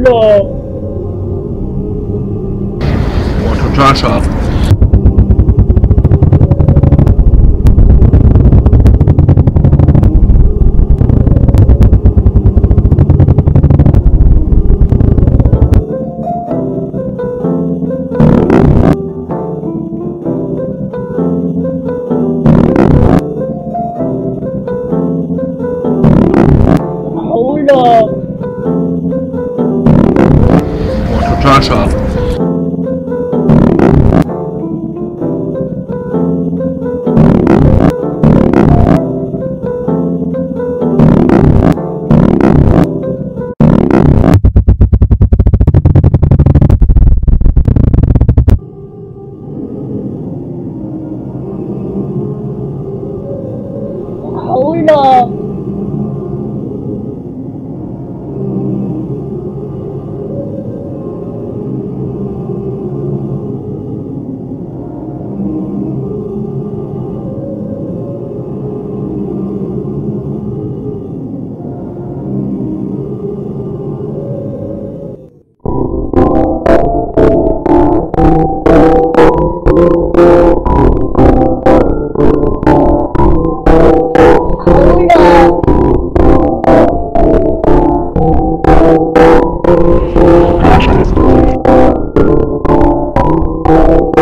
Digga! Oh, trash off? Hold on. Hold up. Oh,